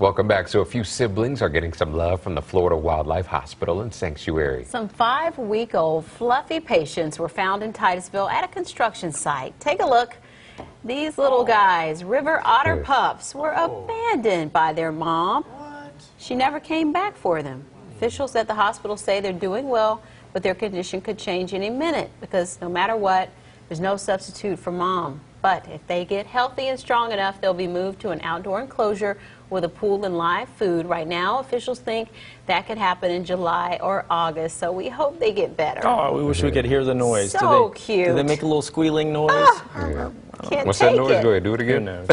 Welcome back. So, a few siblings are getting some love from the Florida Wildlife Hospital and Sanctuary. Some five week old fluffy patients were found in Titusville at a construction site. Take a look. These little oh. guys, river otter pups, were oh. abandoned by their mom. She never came back for them. Officials at the hospital say they're doing well, but their condition could change any minute because no matter what, there's no substitute for mom. But if they get healthy and strong enough, they'll be moved to an outdoor enclosure with a pool and live food. Right now, officials think that could happen in July or August, so we hope they get better. Oh, we wish we could hear the noise. So do they, Do they make a little squealing ah, noise? Can't What's take that noise? it. Go ahead, do it again. knows?